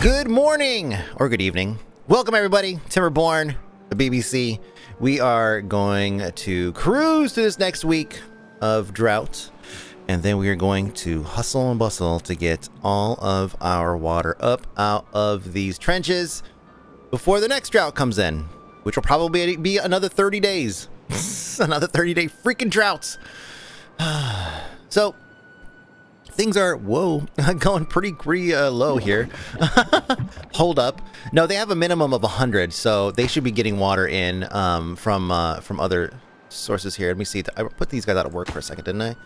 Good morning or good evening. Welcome everybody, Timberborn, the BBC. We are going to cruise through this next week of drought and then we are going to hustle and bustle to get all of our water up out of these trenches before the next drought comes in, which will probably be another 30 days. another 30 day freaking drought. so things are whoa going pretty pretty uh, low here. Hold up. No they have a minimum of 100 so they should be getting water in um, from uh, from other sources here. Let me see. I put these guys out of work for a second didn't i?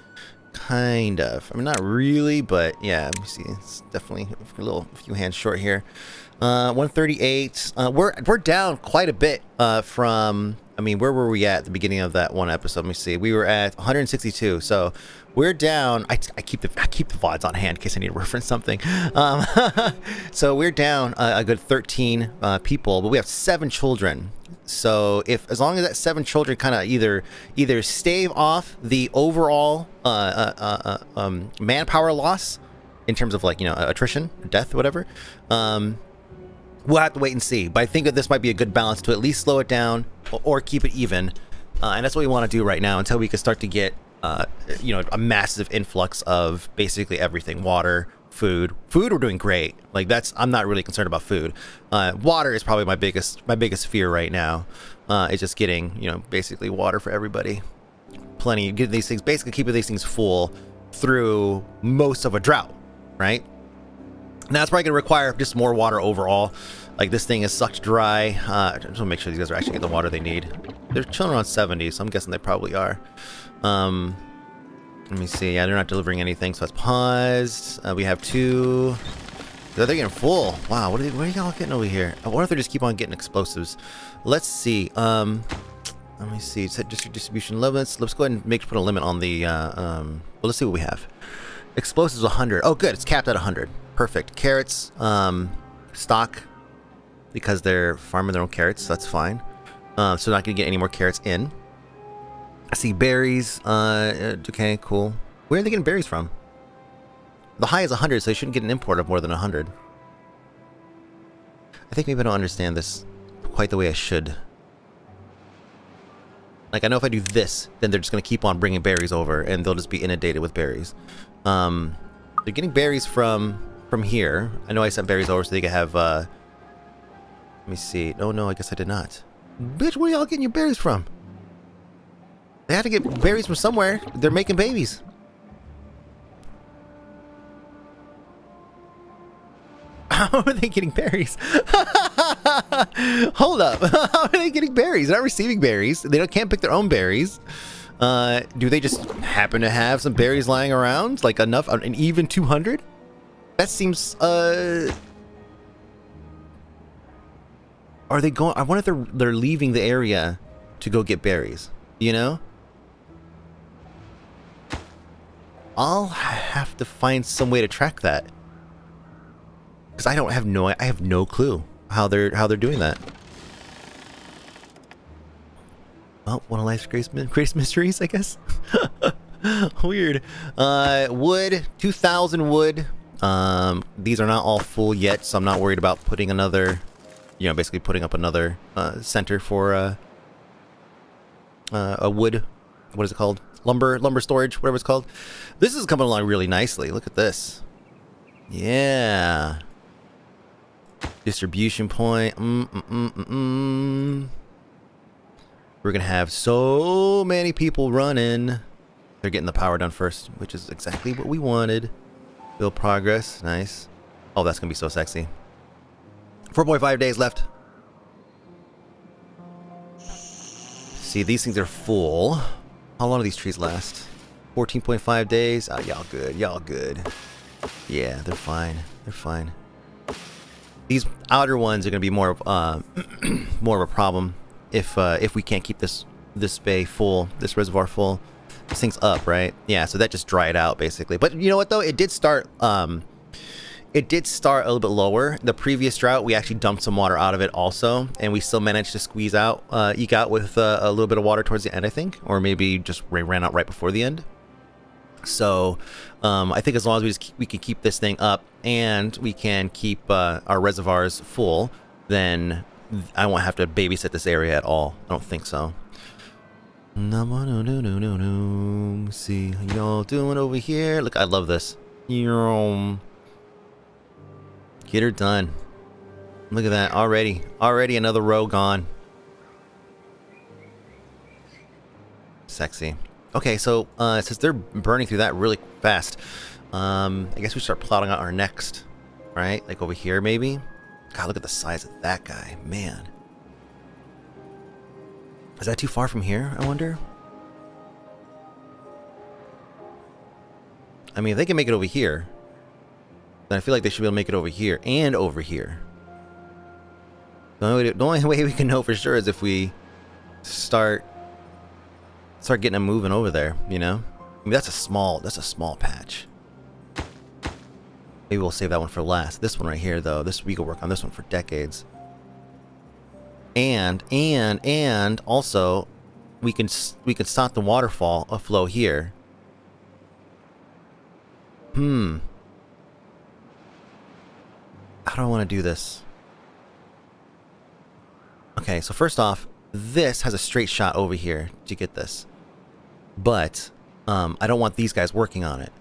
Kind of. I mean not really but yeah let me see. It's definitely a little a few hands short here. Uh 138 uh, we're we're down quite a bit uh from I mean, where were we at, at the beginning of that one episode? Let me see. We were at 162. So we're down. I, I keep the I keep the VODs on hand in case I need to reference something. Um, so we're down a, a good 13 uh, people, but we have seven children. So if as long as that seven children kind of either either stave off the overall uh, uh, uh, uh, um, manpower loss in terms of like you know attrition, death, whatever. Um, we'll have to wait and see. But I think that this might be a good balance to at least slow it down or, or keep it even. Uh, and that's what we want to do right now until we can start to get, uh, you know, a massive influx of basically everything. Water, food. Food, we're doing great. Like that's, I'm not really concerned about food. Uh, water is probably my biggest, my biggest fear right now. Uh, it's just getting, you know, basically water for everybody. Plenty, get these things, basically keeping these things full through most of a drought, right? Now it's probably to require just more water overall. Like this thing is sucked dry. Uh, just want to make sure these guys are actually getting the water they need. They're chilling around 70, so I'm guessing they probably are. Um, let me see. Yeah, they're not delivering anything, so that's paused. Uh, we have two. They're getting full. Wow, what are, they, what are y'all getting over here? I wonder if they just keep on getting explosives. Let's see. Um, let me see. Set distribution limits. Let's go ahead and make put a limit on the. Uh, um, well, let's see what we have. Explosives 100. Oh, good. It's capped at 100. Perfect. Carrots, um, stock, because they're farming their own carrots, so that's fine. Um, so not going to get any more carrots in. I see berries. Uh, okay, cool. Where are they getting berries from? The high is 100, so they shouldn't get an import of more than 100. I think maybe I don't understand this quite the way I should. Like, I know if I do this, then they're just going to keep on bringing berries over, and they'll just be inundated with berries. Um, they're getting berries from from here. I know I sent berries over so they could have, uh... Let me see. Oh, no, I guess I did not. Bitch, where y'all getting your berries from? They had to get berries from somewhere. They're making babies. How are they getting berries? Hold up. How are they getting berries? They're not receiving berries. They can't pick their own berries. Uh, do they just happen to have some berries lying around? Like enough, an even 200? That seems, uh... Are they going... I wonder if they're, they're leaving the area to go get berries. You know? I'll have to find some way to track that. Because I don't have no... I have no clue how they're how they're doing that. Well, one of life's greatest, greatest mysteries, I guess. Weird. Uh, wood, 2,000 wood. Um, these are not all full yet, so I'm not worried about putting another, you know, basically putting up another uh, center for uh, uh, a wood, what is it called? Lumber, lumber storage, whatever it's called. This is coming along really nicely. Look at this. Yeah. Distribution point. Mm, mm, mm, mm, mm. We're going to have so many people running. They're getting the power done first, which is exactly what we wanted. Build progress. Nice. Oh, that's going to be so sexy. 4.5 days left. See, these things are full. How long do these trees last? 14.5 days? Oh, y'all good. Y'all good. Yeah, they're fine. They're fine. These outer ones are going to be more of, uh, more of a problem if uh, if we can't keep this this bay full, this reservoir full. This thing's up, right? Yeah, so that just dried out basically. But you know what though? It did start um it did start a little bit lower. The previous drought, we actually dumped some water out of it also, and we still managed to squeeze out, uh, eke out with uh, a little bit of water towards the end, I think, or maybe just ran out right before the end. So um, I think as long as we just keep, we can keep this thing up and we can keep uh, our reservoirs full, then I won't have to babysit this area at all. I don't think so. No, no, no, no, no, no. See how y'all doing over here. Look, I love this. Get her done. Look at that. Already. Already another row gone. Sexy. Okay, so uh, since they're burning through that really fast, um, I guess we start plotting out our next, right? Like over here, maybe? God, look at the size of that guy. Man. Is that too far from here, I wonder? I mean, they can make it over here, then I feel like they should be able to make it over here and over here. The only, way the only way we can know for sure is if we start start getting them moving over there, you know? I mean, that's a small, that's a small patch. Maybe we'll save that one for last. This one right here, though, this we could work on this one for decades. And, and, and also, we can we can stop the waterfall of flow here. Hmm. How do I want to do this? Okay, so first off, this has a straight shot over here to get this. But um, I don't want these guys working on it,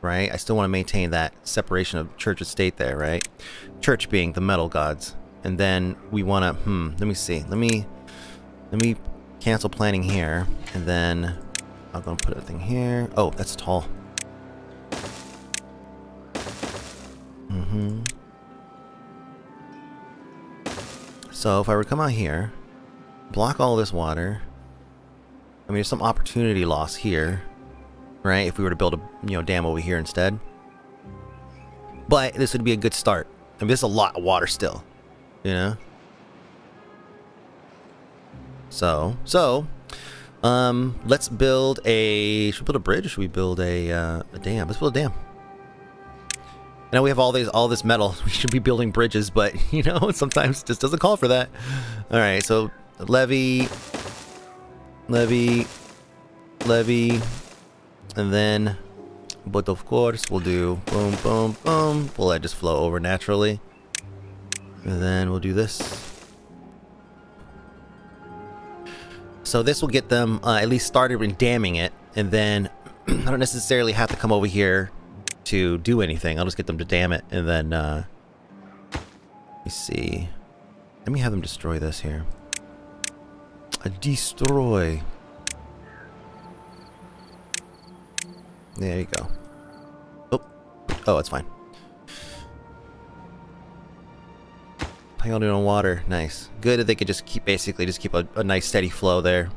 right? I still want to maintain that separation of church and state there, right? Church being the metal gods. And then we want to, hmm, let me see. Let me, let me cancel planning here. And then I'm going to put a thing here. Oh, that's tall. Mm-hmm. So if I were to come out here, block all this water, I mean, there's some opportunity loss here, right? If we were to build a you know dam over here instead. But this would be a good start. I mean, there's a lot of water still, you know? So, so, um, let's build a, should we build a bridge should we build a, uh, a dam? Let's build a dam. I know we have all these, all this metal. We should be building bridges, but, you know, sometimes it just doesn't call for that. All right, so levee. Levee. Levee. and then, but of course, we'll do boom, boom, boom. We'll let just flow over naturally. And then we'll do this. So this will get them uh, at least started in damming it, and then I don't necessarily have to come over here to do anything. I'll just get them to dam it, and then, uh, let me see. Let me have them destroy this here. A destroy. There you go. Oh, oh, it's fine. Doing on water? Nice. Good that they could just keep, basically, just keep a, a nice steady flow there.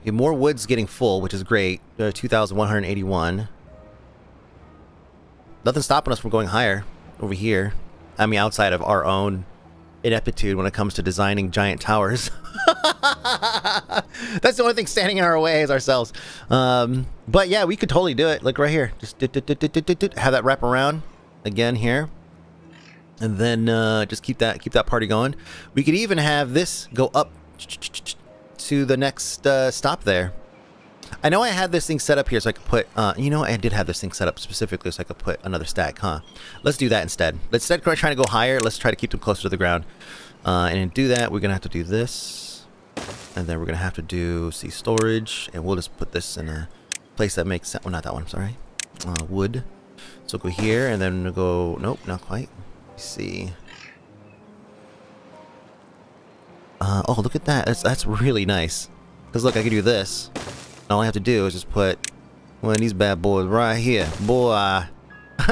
Okay, more wood's getting full, which is great. Uh, 2,181. Nothing's stopping us from going higher over here. I mean, outside of our own ineptitude when it comes to designing giant towers. That's the only thing standing in our way is ourselves. Um, but yeah, we could totally do it. Look right here. Just have that wrap around again here. And then uh, just keep that keep that party going. We could even have this go up to the next uh, stop there. I know I had this thing set up here so I could put, uh, you know, I did have this thing set up specifically so I could put another stack, huh? Let's do that instead. Instead of trying to go higher, let's try to keep them closer to the ground. Uh, and to do that, we're going to have to do this. And then we're going to have to do, see, storage. And we'll just put this in a place that makes sense. Well, not that one, sorry. Uh, wood. So go here and then go, nope, not quite. Let's see. Uh, oh, look at that. That's, that's really nice. Because look, I can do this. All I have to do is just put one of these bad boys right here. Boy.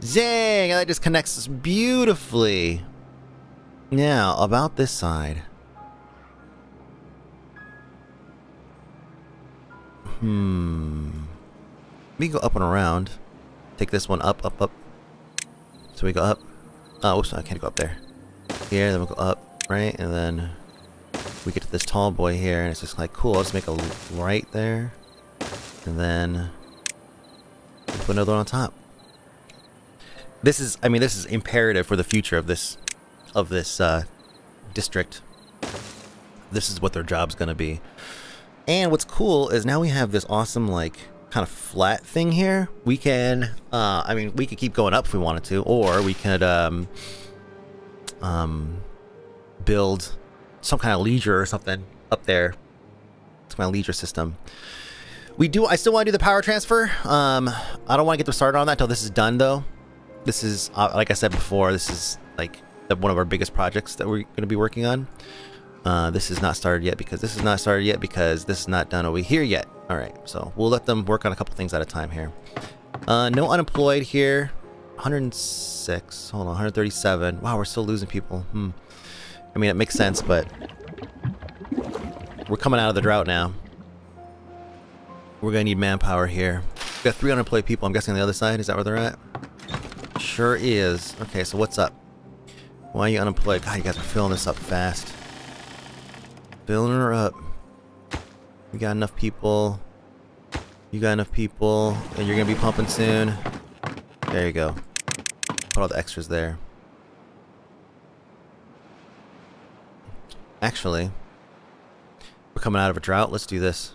Dang, that just connects us beautifully. Now, about this side. Hmm. We go up and around. Take this one up, up, up. So we go up. Oh, oops, I can't go up there. Here, then we'll go up, right? And then we get to this tall boy here, and it's just like, cool, I'll just make a right there. And then put another one on top. This is, I mean, this is imperative for the future of this, of this uh, district. This is what their job's going to be. And what's cool is now we have this awesome, like, kind of flat thing here. We can, uh, I mean, we could keep going up if we wanted to, or we could, um, um, build some kind of leisure or something up there. It's my leisure system. We do, I still want to do the power transfer. Um, I don't want to get them started on that until this is done, though. This is, uh, like I said before, this is, like, the, one of our biggest projects that we're going to be working on. Uh, this is not started yet because this is not started yet because this is not done over here yet. All right, so we'll let them work on a couple things at a time here. Uh, no unemployed here. 106. Hold on, 137. Wow, we're still losing people. Hmm. I mean, it makes sense, but we're coming out of the drought now. We're gonna need manpower here. We got 3 unemployed people. I'm guessing on the other side. Is that where they're at? Sure is. Okay, so what's up? Why are you unemployed? God, you guys are filling this up fast. Filling her up. We got enough people. You got enough people. And you're to be pumping soon. There you go. Put all the extras there. Actually, we're coming out of a drought. Let's do this.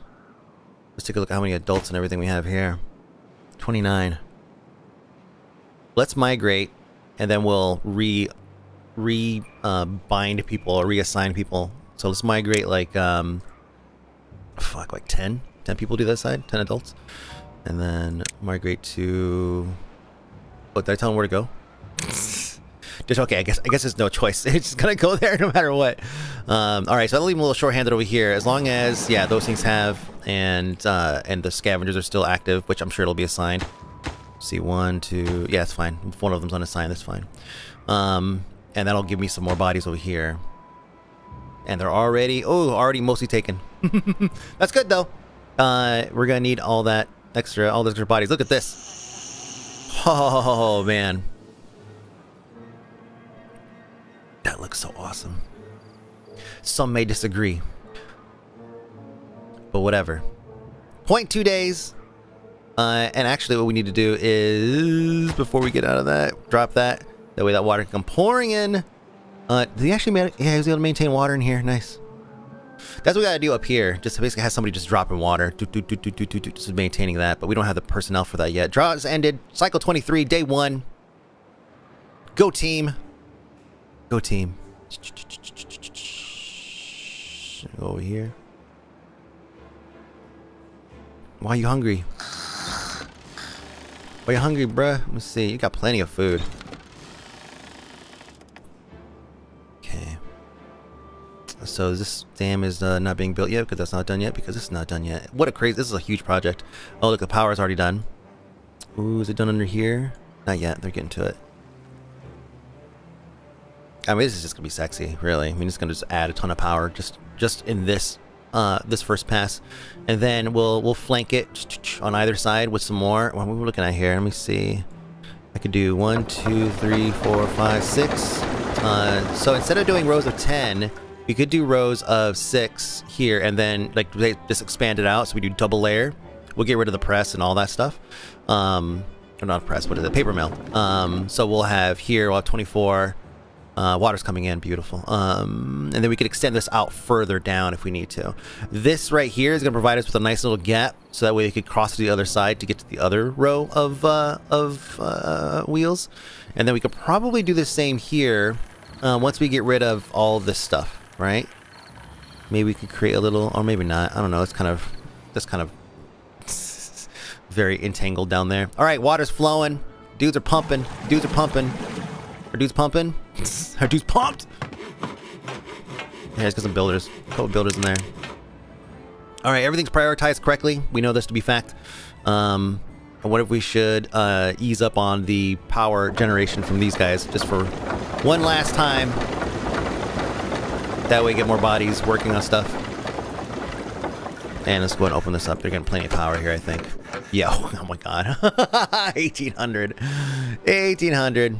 Let's take a look at how many adults and everything we have here. 29. Let's migrate, and then we'll re re uh, bind people or reassign people. So let's migrate like um, fuck, like 10? 10 people do that side? 10 adults? And then migrate to... Oh, did I tell them where to go? Okay, I guess I guess there's no choice. It's just gonna go there no matter what. Um, all right, so I'll leave them a little short-handed over here. As long as yeah, those things have and uh, and the scavengers are still active, which I'm sure it'll be assigned. see, one, two, yeah, it's fine. If one of them's unassigned, that's fine. Um, and that'll give me some more bodies over here. And they're already, oh, already mostly taken. That's good though. Uh, we're gonna need all that extra, all those extra bodies. Look at this. Oh man, that looks so awesome. Some may disagree, but whatever. Point two days. Uh, and actually, what we need to do is before we get out of that, drop that. That way, that water can come pouring in. Uh, did he actually? Yeah, he was able to maintain water in here. Nice. That's what we gotta do up here. Just basically have somebody just dropping water. Do, do, do, do, do, do, do, just maintaining that. But we don't have the personnel for that yet. Draw has ended. Cycle 23, day one. Go team. Go team. Go over here. Why are you hungry? Why are you hungry, bruh? Let me see. You got plenty of food. Okay. So this dam is uh, not being built yet because that's not done yet because it's not done yet. What a crazy, this is a huge project. Oh look, the power is already done. Ooh, is it done under here? Not yet, they're getting to it. I mean, this is just gonna be sexy, really. I mean, it's gonna just add a ton of power just just in this uh, this first pass, and then we'll we'll flank it on either side with some more. What are we looking at here? Let me see. I could do one, two, three, four, five, six. Uh, so instead of doing rows of ten, we could do rows of six here and then like they just expand it out so we do double layer. We'll get rid of the press and all that stuff. Um, or not press, what is it? Paper mill. Um, so we'll have here, we'll have 24. Uh, water's coming in, beautiful. Um, and then we could extend this out further down if we need to. This right here is going to provide us with a nice little gap, so that way we could cross to the other side to get to the other row of uh, of uh, wheels. And then we could probably do the same here uh, once we get rid of all this stuff right? Maybe we could create a little, or maybe not. I don't know. It's kind of, that's kind of very entangled down there. All right, water's flowing. Dudes are pumping. Dudes are pumping. Are dudes pumping? Are dudes pumped? Yeah, let's get some builders. A couple builders in there. All right, everything's prioritized correctly. We know this to be fact. Um, what if we should uh, ease up on the power generation from these guys just for one last time that way get more bodies working on stuff. And let's go and open this up. They're getting plenty of power here, I think. Yo, oh my god. 1800. 1800.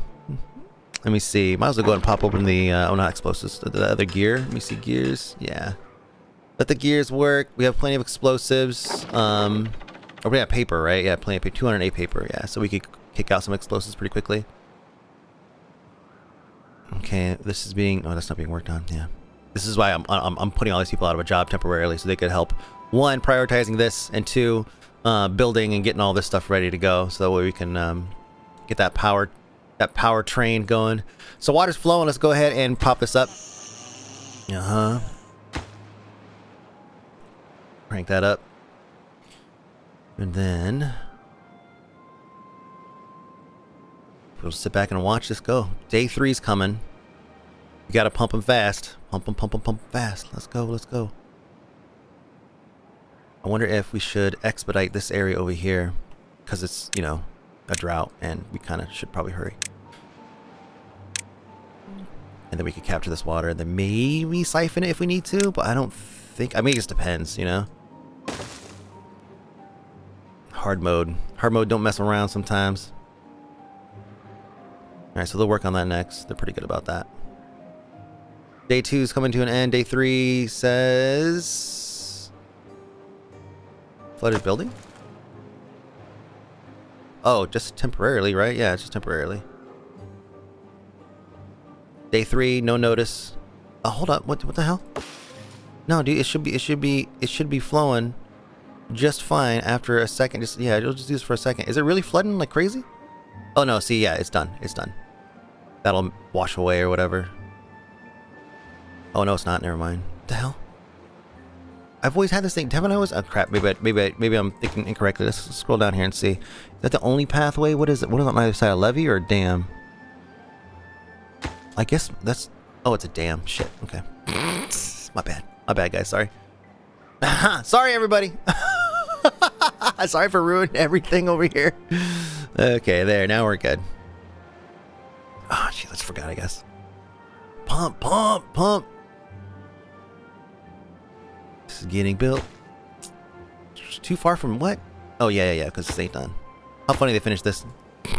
Let me see. Might as well go and pop open the, uh, oh, not explosives, the, the other gear. Let me see, gears. Yeah. Let the gears work. We have plenty of explosives. Um, oh, we have paper, right? Yeah, plenty of paper. 208 paper, yeah. So we could kick out some explosives pretty quickly. Okay, this is being, oh, that's not being worked on, yeah. This is why I'm, I'm, I'm putting all these people out of a job temporarily so they could help one prioritizing this, and two uh, building and getting all this stuff ready to go, so that way we can um, get that power that power train going. So water's flowing. Let's go ahead and pop this up. Uh huh. Crank that up, and then we'll sit back and watch this go. Day three's coming. You gotta pump them fast. Pump them, pump them, pump them fast. Let's go, let's go. I wonder if we should expedite this area over here because it's, you know, a drought and we kind of should probably hurry. And then we could capture this water and then maybe siphon it if we need to, but I don't think, I mean, it just depends, you know? Hard mode. Hard mode don't mess around sometimes. Alright, so they'll work on that next. They're pretty good about that. Day two is coming to an end. Day three says... Flooded building? Oh, just temporarily, right? Yeah, just temporarily. Day three, no notice. Oh, hold up. What, what the hell? No, dude, it should be, it should be, it should be flowing just fine after a second. Just, yeah, it'll just do this for a second. Is it really flooding like crazy? Oh no, see, yeah, it's done. It's done. That'll wash away or whatever. Oh no, it's not. Never mind. What the hell? I've always had this thing. Haven't I always? Oh crap. Maybe I, maybe I, maybe I'm thinking incorrectly. Let's scroll down here and see. Is that the only pathway? What is it? What is on either side? A levee or a dam? I guess that's. Oh, it's a dam. Shit. Okay. My bad. My bad, guys. Sorry. Sorry, everybody. Sorry for ruining everything over here. Okay, there. Now we're good. Oh, gee, let's forgot, I guess. Pump, pump, pump. This is getting built. It's too far from what? Oh, yeah, yeah, yeah, because this ain't done. How funny they finished this.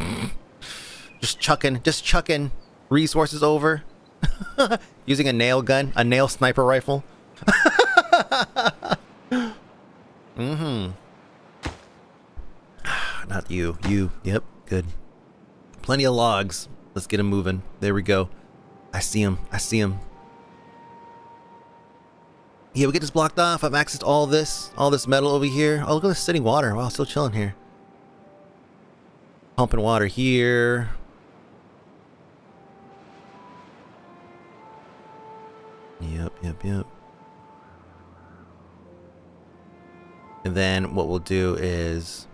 just chucking, just chucking resources over. Using a nail gun, a nail sniper rifle. mm-hmm. Not you. You. Yep. Good. Plenty of logs. Let's get them moving. There we go. I see him. I see him. Yeah, we get this blocked off. I've accessed all this, all this metal over here. Oh, look at this sitting water. Wow, still chilling here. Pumping water here. Yep, yep, yep. And then what we'll do is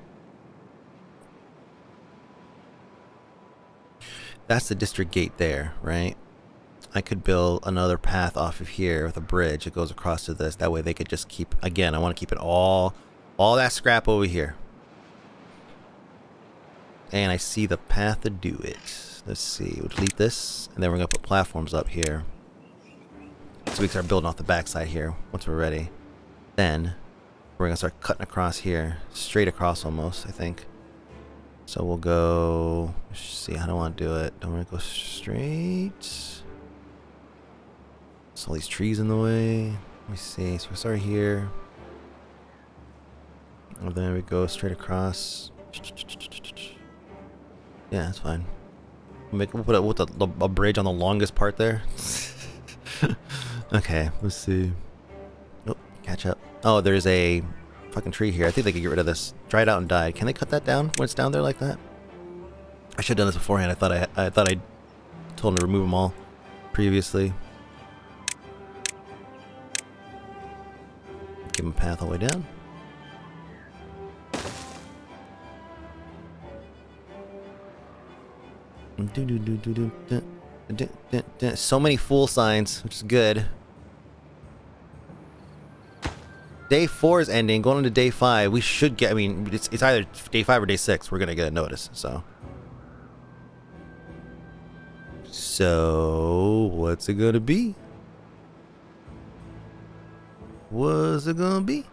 That's the district gate there, right? I could build another path off of here with a bridge that goes across to this. That way they could just keep, again, I want to keep it all, all that scrap over here. And I see the path to do it. Let's see, we'll delete this, and then we're going to put platforms up here. So we can start building off the backside here once we're ready. Then, we're going to start cutting across here, straight across almost, I think. So we'll go, see I don't want to do it? Don't want to go straight. So all these trees in the way. Let me see. So we start here. And then we go straight across. Yeah, that's fine. We'll, make, we'll put a, a, a bridge on the longest part there. okay, let's see. Oh, catch up. Oh, there's a fucking tree here. I think they could get rid of this. Dried out and died. Can they cut that down when it's down there like that? I should have done this beforehand. I thought I I thought I told him to remove them all previously. Give him a path all the way down. So many fool signs, which is good. Day four is ending, going into day five. We should get, I mean, it's, it's either day five or day six. We're to get a notice, so. So, what's it to be? What's it to be?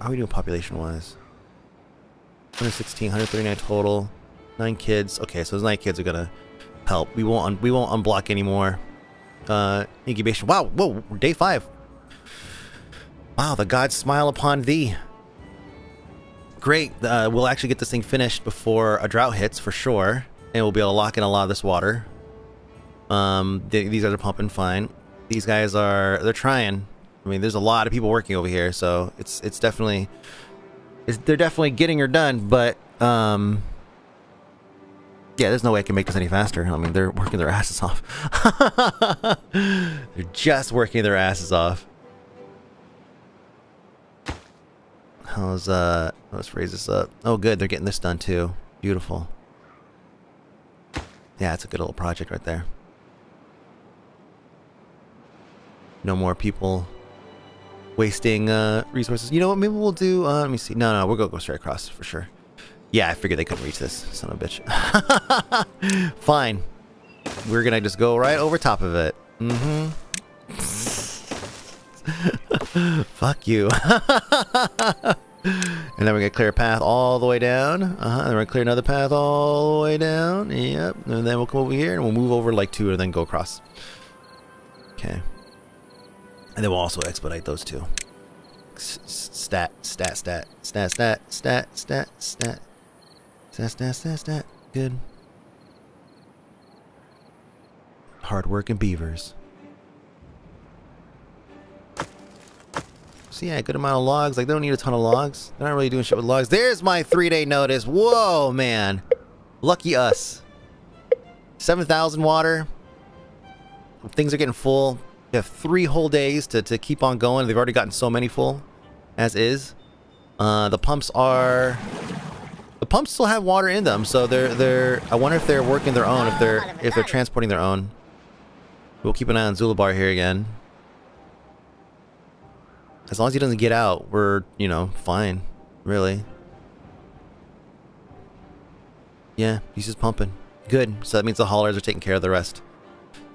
How are we doing population-wise? 116, 139 total. Nine kids. Okay, so those nine kids are to help. We won't, we won't unblock anymore uh, incubation. Wow, whoa, day five. Wow, the gods smile upon thee. Great, uh, we'll actually get this thing finished before a drought hits for sure. And we'll be able to lock in a lot of this water. Um, they, these guys are pumping fine. These guys are, they're trying. I mean, there's a lot of people working over here, so it's it's definitely it's, they're definitely getting her done. But um, yeah, there's no way I can make this any faster. I mean, they're working their asses off. they're just working their asses off. How's uh? Let's raise this up. Oh, good. They're getting this done too. Beautiful. Yeah, it's a good little project right there. No more people wasting uh, resources. You know what? Maybe we'll do. Uh, let me see. No, no, we're gonna go straight across for sure. Yeah, I figured they couldn't reach this. Son of a bitch. Fine. We're gonna just go right over top of it. Mm-hmm. Fuck you. and then we're gonna clear a path all the way down. Uh-huh. And then we're gonna clear another path all the way down. Yep. And then we'll come over here and we'll move over like two and then go across. Okay. And then we'll also expedite those two. Stat, stat, stat, stat, stat, stat, stat, stat, stat, stat, stat, stat. Good. Hardworking beavers. So yeah, good amount of logs. Like, they don't need a ton of logs. They're not really doing shit with logs. There's my three-day notice. Whoa, man. Lucky us. 7,000 water. Things are getting full. You have three whole days to, to keep on going. They've already gotten so many full, as is. Uh, the pumps are... The pumps still have water in them, so they're they're. I wonder if they're working their own, if they're if they're transporting their own. We'll keep an eye on Zulabar here again. As long as he doesn't get out, we're you know fine, really. Yeah, he's just pumping. Good. So that means the haulers are taking care of the rest.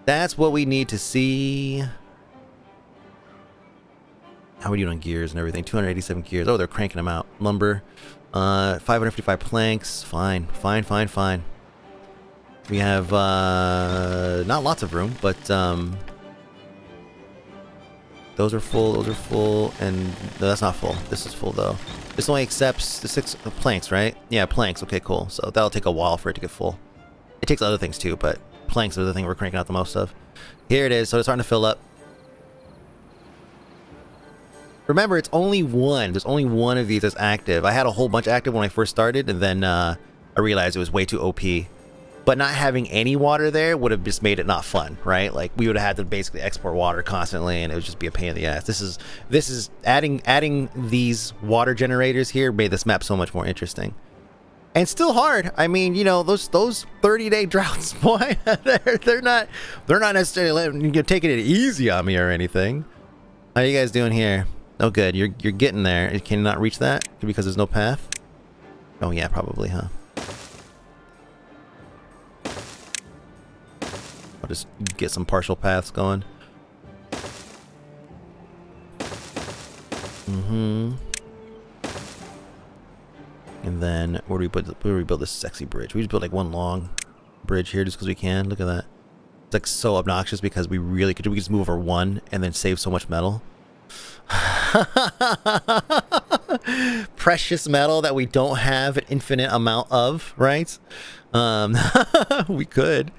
That's what we need to see. How are we doing on gears and everything? 287 gears. Oh, they're cranking them out. Lumber. Uh, 555 planks. Fine. Fine, fine, fine. We have, uh, not lots of room, but, um, those are full, those are full, and no, that's not full. This is full, though. This only accepts the six uh, planks, right? Yeah, planks. Okay, cool. So that'll take a while for it to get full. It takes other things, too, but planks are the thing we're cranking out the most of. Here it is, so it's starting to fill up. Remember, it's only one. There's only one of these that's active. I had a whole bunch active when I first started, and then uh, I realized it was way too OP. But not having any water there would have just made it not fun, right? Like we would have had to basically export water constantly, and it would just be a pain in the ass. This is this is adding adding these water generators here made this map so much more interesting and still hard. I mean, you know, those those 30 day droughts, boy, they're they're not they're not necessarily letting, you taking it easy on me or anything. How you guys doing here? Oh, good. You're you're getting there. Can you not reach that because there's no path? Oh yeah, probably, huh? I'll just get some partial paths going. Mm-hmm. And then where do we put where do we build this sexy bridge? We just build like one long bridge here just because we can. Look at that. It's like so obnoxious because we really could we just move over one and then save so much metal. Precious metal that we don't have an infinite amount of, right? Um, we could.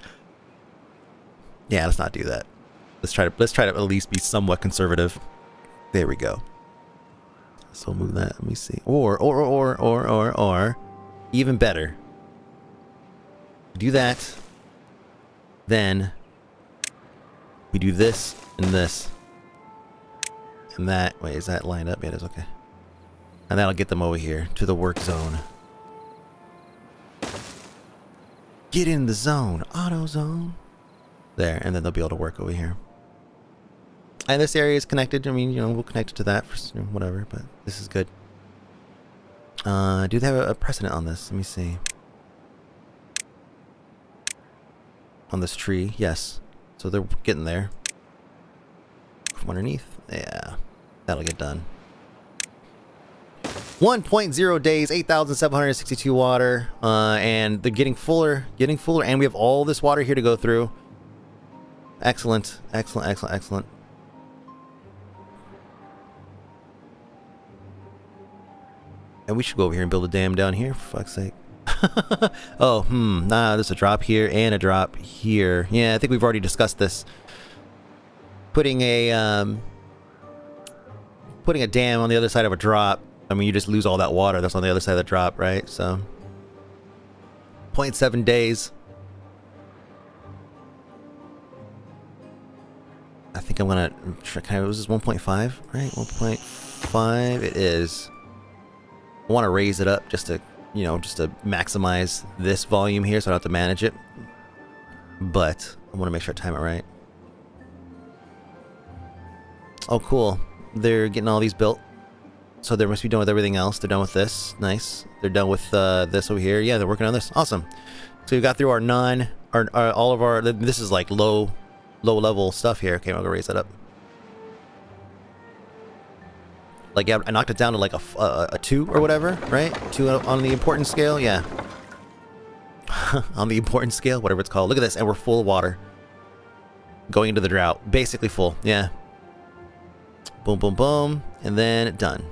Yeah, let's not do that. Let's try to let's try to at least be somewhat conservative. There we go. So we'll move that. Let me see. Or, or, or, or, or, or, even better. Do that. Then we do this and this. And that. Wait, is that lined up? Yeah, it is. Okay. And that'll get them over here to the work zone. Get in the zone. Auto zone. There. And then they'll be able to work over here. And this area is connected. I mean, you know, we'll connect it to that for whatever, but this is good. Uh, do they have a, precedent on this? Let me see. On this tree, yes. So they're getting there. From underneath, yeah. That'll get done. 1.0 days, 8,762 water, uh, and they're getting fuller, getting fuller, and we have all this water here to go through. Excellent, excellent, excellent, excellent. And we should go over here and build a dam down here, for fuck's sake. oh, hmm, nah, there's a drop here and a drop here. Yeah, I think we've already discussed this. Putting a, um, putting a dam on the other side of a drop, I mean, you just lose all that water that's on the other side of the drop, right? So, 0.7 days. I think I'm gonna. Can I, was this 1.5? Right, 1.5. It is. I want to raise it up just to, you know, just to maximize this volume here, so I don't have to manage it. But I want to make sure I time it right. Oh, cool. They're getting all these built. So they must be done with everything else. They're done with this. Nice. They're done with uh, this over here. Yeah, they're working on this. Awesome. So we got through our non, our, our, all of our. This is like low, low level stuff here. Okay, I'm gonna raise that up. Like yeah, I knocked it down to like a, a, uh, a two or whatever, right? Two on the important scale. Yeah. on the important scale, whatever it's called. Look at this, and we're full of water. Going into the drought, basically full. Yeah. Boom, boom, boom, and then done.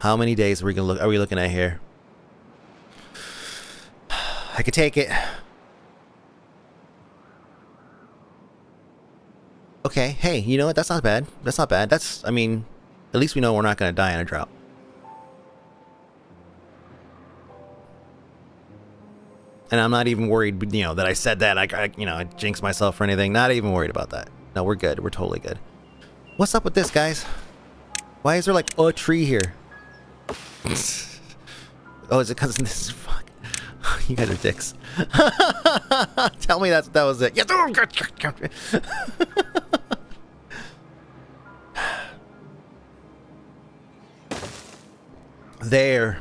How many days are we gonna look? Are we looking at here? I could take it. Okay, hey, you know what? That's not bad. That's not bad. That's, I mean, at least we know we're not gonna die in a drought. And I'm not even worried, you know, that I said that. I, I you know, I jinxed myself or anything. Not even worried about that. No, we're good. We're totally good. What's up with this, guys? Why is there like a tree here? oh, is it because this is fuck? you guys are dicks. Tell me that that was it. Yes. there.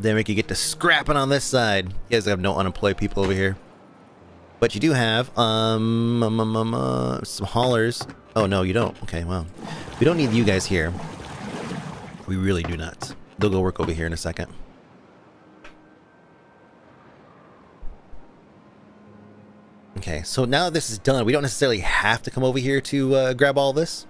Then we can get to scrapping on this side. You guys have no unemployed people over here. But you do have um, um, um, um uh, some haulers. Oh, no, you don't. Okay, well. We don't need you guys here. We really do not. They'll go work over here in a second. Okay, so now this is done, we don't necessarily have to come over here to uh, grab all this.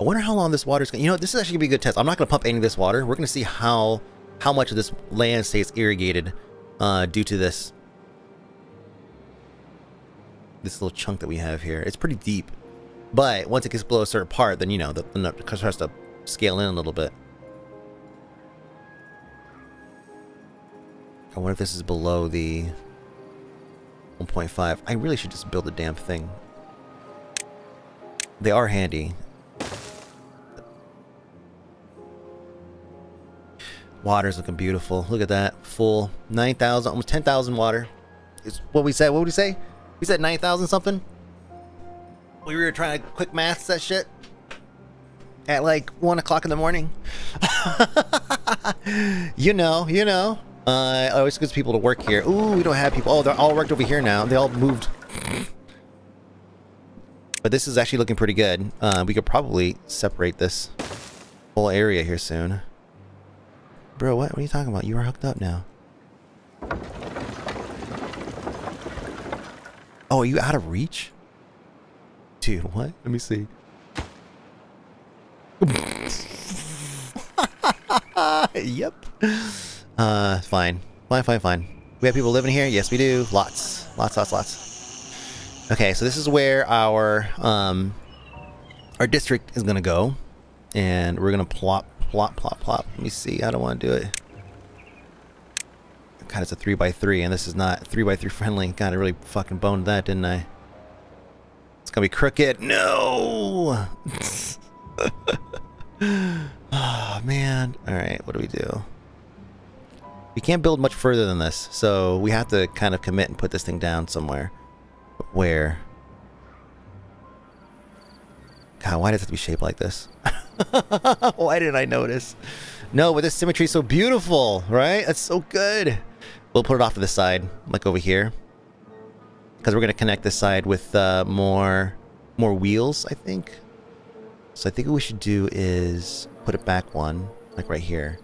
I wonder how long this water's going to... You know, this is actually going to be a good test. I'm not going to pump any of this water. We're going to see how how much of this land stays irrigated uh, due to this this little chunk that we have here. It's pretty deep. But once it gets below a certain part, then, you know, the, the starts to scale in a little bit. I wonder if this is below the 1.5. I really should just build a damn thing. They are handy. Water's looking beautiful. Look at that. Full 9,000, almost 10,000 water. Is what we said. What would we say? We said 9,000 something? We were trying to quick math that shit at like 1 o'clock in the morning. you know, you know. Uh, always gives people to work here. Ooh, we don't have people. Oh, they're all worked over here now. They all moved. But this is actually looking pretty good. Uh, we could probably separate this whole area here soon. Bro, what, what are you talking about? You are hooked up now. Oh, are you out of reach? Dude, what? Let me see. yep. Uh, fine. Fine, fine, fine. We have people living here? Yes, we do. Lots. Lots, lots, lots. Okay, so this is where our, um, our district is gonna go. And we're gonna plop, plop, plop, plop. Let me see. I don't want to do it. God, it's a 3x3, and this is not 3x3 friendly. God, I really fucking boned that, didn't I? It's gonna be crooked. No! oh, man. Alright, what do we do? We can't build much further than this, so we have to kind of commit and put this thing down somewhere. Where? God, why does it have to be shaped like this? why didn't I notice? No, but this symmetry is so beautiful, right? That's so good. We'll put it off to the side, like over here. Because we're going to connect this side with uh, more, more wheels, I think. So I think what we should do is put it back one, like right here.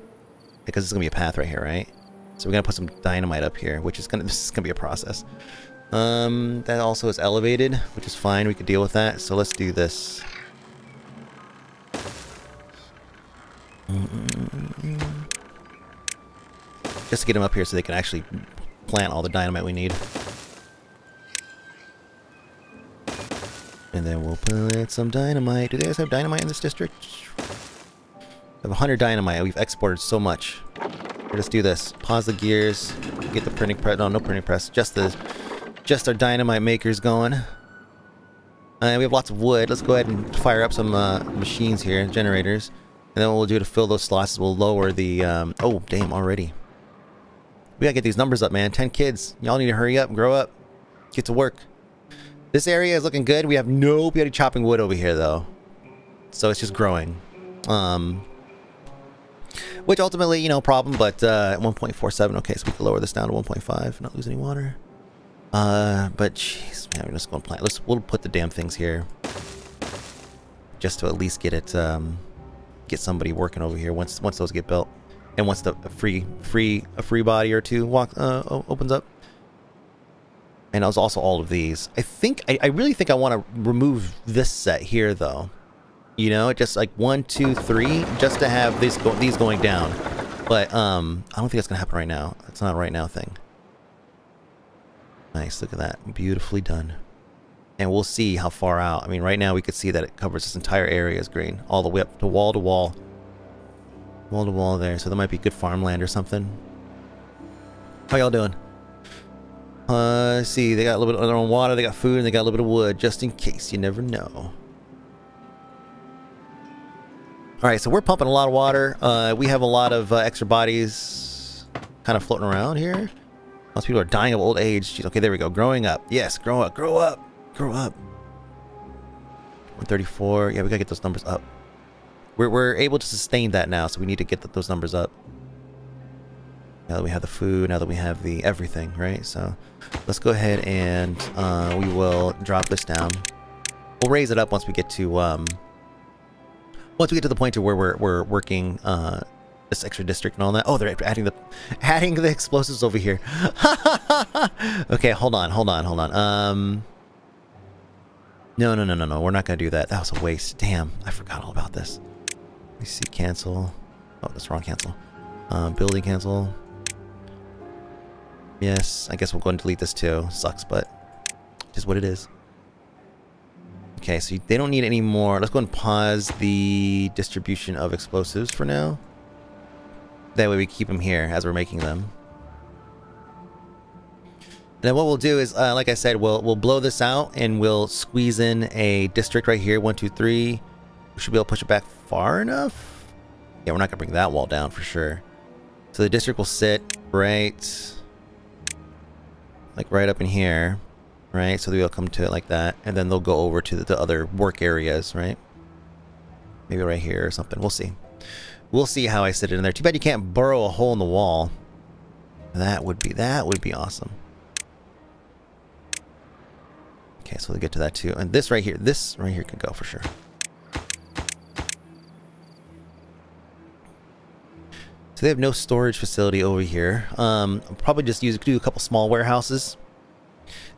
Because it's going to be a path right here, right? So we're to put some dynamite up here, which is to, this is to be a process. Um, that also is elevated, which is fine. We could deal with that. So let's do this. Just to get them up here so they can actually plant all the dynamite we need. And then we'll put some dynamite. Do they guys have dynamite in this district? We have 100 dynamite. We've exported so much. Let's do this. Pause the gears. Get the printing press. No, no printing press. Just the, just our dynamite makers going. And we have lots of wood. Let's go ahead and fire up some uh, machines here, generators. And then what we'll do to fill those slots is we'll lower the... Um, oh, damn, already. We gotta get these numbers up, man. 10 kids. Y'all need to hurry up, grow up, get to work. This area is looking good. We have no nobody chopping wood over here, though. So it's just growing. Um, which ultimately, you know, problem, but uh, 1.47. Okay, so we can lower this down to 1.5, not lose any water. Uh, but jeez, man, we're just going to plant. Let's we'll put the damn things here, just to at least get it, um, get somebody working over here once once those get built, and once the free free a free body or two walk uh, opens up. And I was also all of these. I think I, I really think I want to remove this set here though. You know, just like one, two, three, just to have these go these going down. But um, I don't think that's gonna happen right now. It's not a right now thing. Nice, look at that. Beautifully done. And we'll see how far out. I mean, right now we could see that it covers this entire area as green. All the way up to wall to wall. Wall to wall there. So that might be good farmland or something. How y'all doing? Uh, see, they got a little bit of their own water, they got food, and they got a little bit of wood, just in case. You never know. Alright, so we're pumping a lot of water. Uh, we have a lot of uh, extra bodies kind of floating around here. Most people are dying of old age. Jeez, okay, there we go. Growing up. Yes, grow up, grow up, grow up. 134. Yeah, we gotta get those numbers up. We're, we're able to sustain that now, so we need to get the, those numbers up. Now that we have the food, now that we have the everything, right? So let's go ahead and uh, we will drop this down. We'll raise it up once we get to um, once we get to the point to where we're we're working uh, this extra district and all that. Oh, they're adding the adding the explosives over here. okay, hold on, hold on, hold on. Um, no, no, no, no, no. We're not gonna do that. That was a waste. Damn, I forgot all about this. Let me see. Cancel. Oh, that's wrong. Cancel. Uh, building cancel. Yes, I guess we'll go and delete this too. Sucks, but just what it is. Okay, so they don't need any more. Let's go and pause the distribution of explosives for now. That way we keep them here as we're making them. And then what we'll do is, uh, like I said, we'll we'll blow this out and we'll squeeze in a district right here. One, two, three. We should be able to push it back far enough. Yeah, we're not gonna bring that wall down for sure. So the district will sit right, like right up in here, right? So they'll come to it like that, and then they'll go over to the, the other work areas, right? Maybe right here or something. We'll see. We'll see how I sit it in there. Too bad you can't burrow a hole in the wall. That would be that would be awesome. Okay, so we'll get to that too. And this right here, this right here can go for sure. So they have no storage facility over here. Um, I'll probably just use do a couple small warehouses.